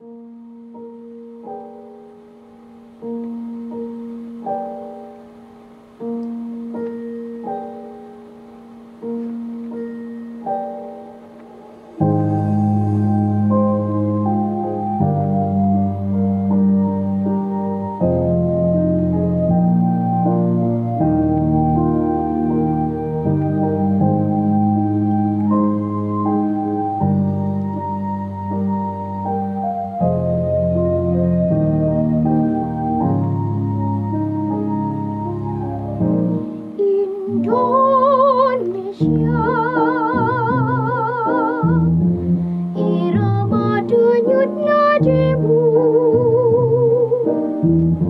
thank you Mm-hmm.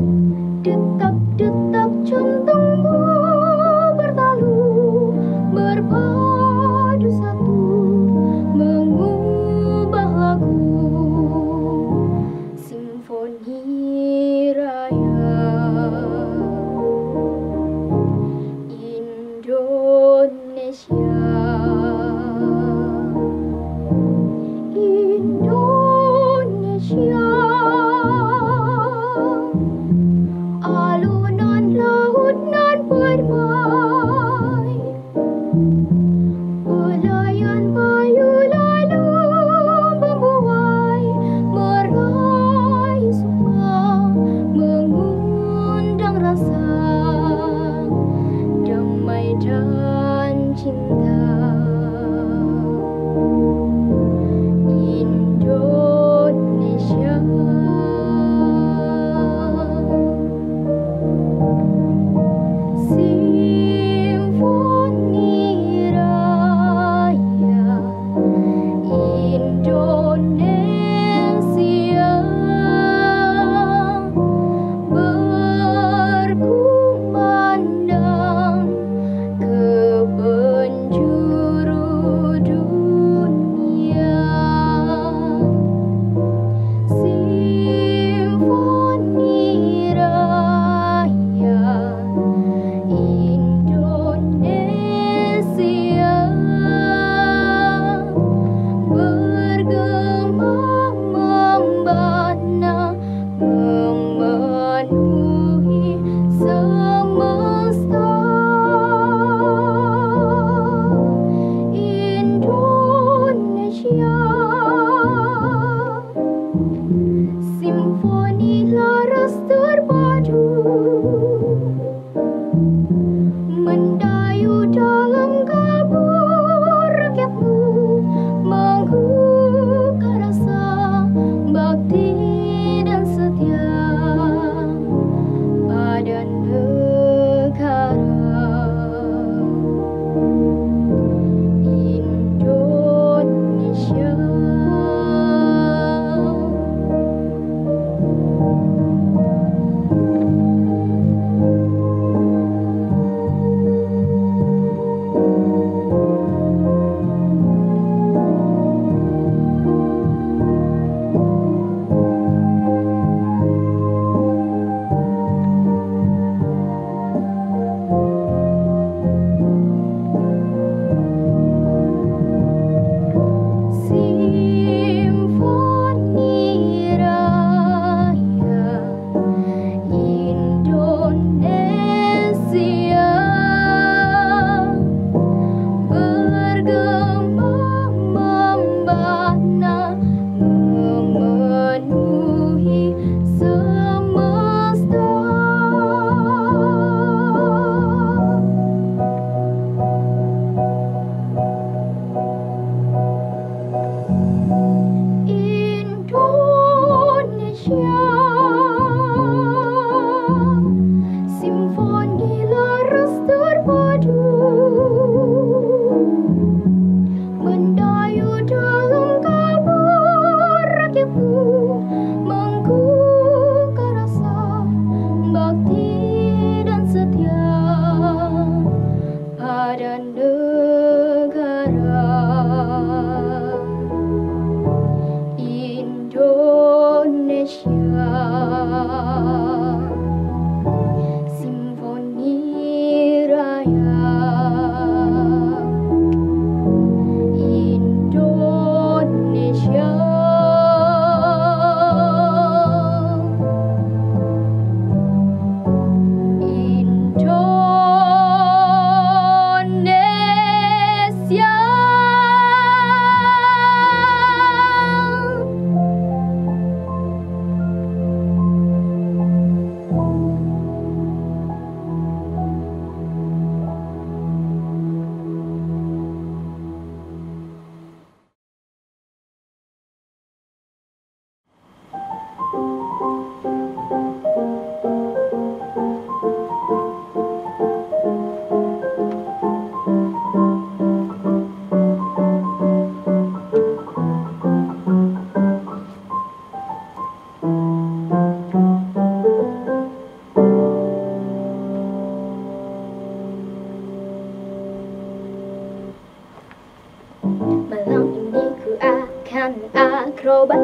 Latihan akrobat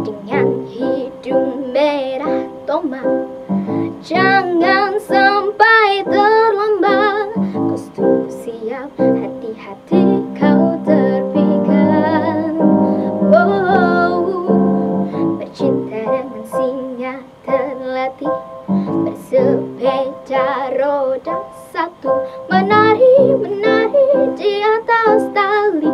dengan hidung merah tomat Jangan sampai terlambat Kostum siap, hati-hati kau terpikat. Wow, bercinta dengan singa terlatih Bersepeda roda satu. Menari, menari di atas tali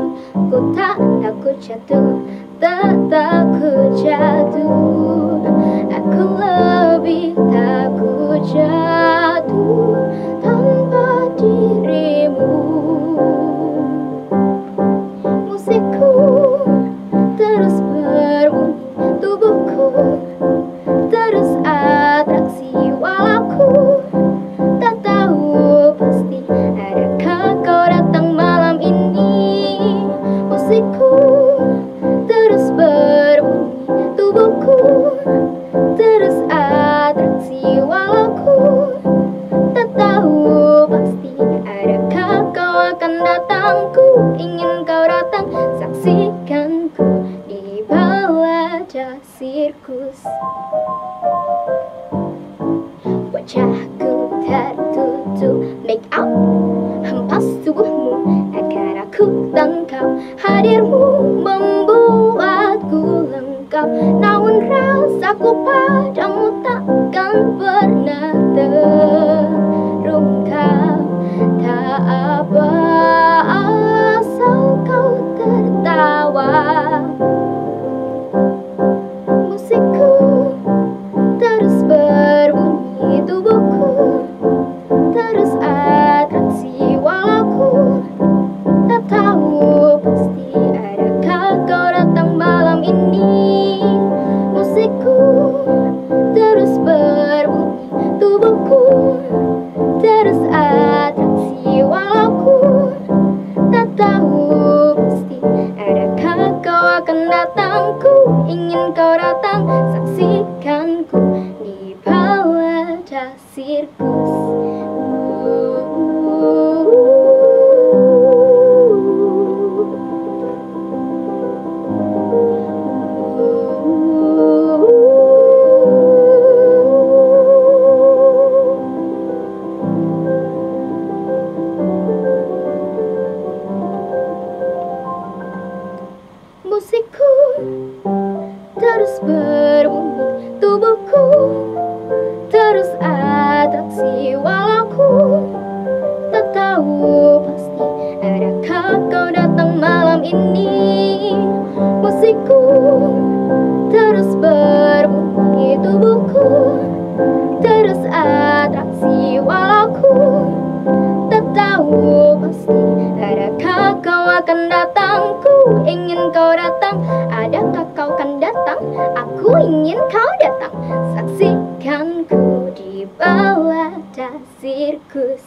Ku tak takut jatuh, tak takut jatuh. Aku lebih takut kau Namun rasaku padamu takkan berubah musikku terus berbunyi tubuhku terus atraksi walau ku tak tahu pasti adakah kau datang malam ini. Kawata Sirkus.